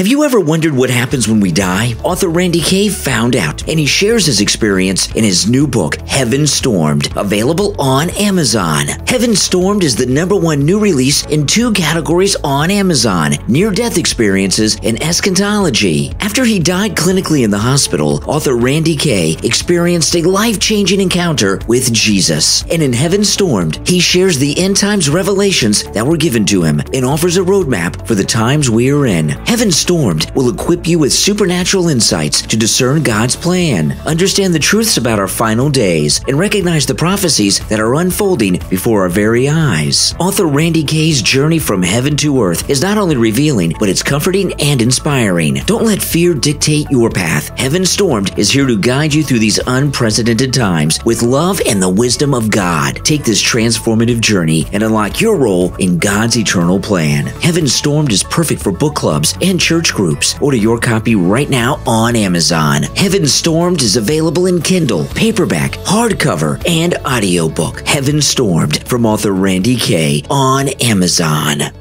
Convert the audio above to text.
Have you ever wondered what happens when we die? Author Randy Kay found out, and he shares his experience in his new book, Heaven Stormed, available on Amazon. Heaven Stormed is the number one new release in two categories on Amazon near death experiences and eschatology. After he died clinically in the hospital, author Randy Kay experienced a life changing encounter with Jesus. And in Heaven Stormed, he shares the end times revelations that were given to him and offers a roadmap for the times we are in. Heaven Stormed will equip you with supernatural insights to discern God's plan, understand the truths about our final days, and recognize the prophecies that are unfolding before our very eyes. Author Randy Kay's journey from heaven to earth is not only revealing, but it's comforting and inspiring. Don't let fear dictate your path. Heaven Stormed is here to guide you through these unprecedented times with love and the wisdom of God. Take this transformative journey and unlock your role in God's eternal plan. Heaven Stormed is perfect for book clubs and church groups. Order your copy right now on Amazon. Heaven Stormed is available in Kindle, paperback, hardcover, and audiobook. Heaven Stormed from author Randy Kay on Amazon.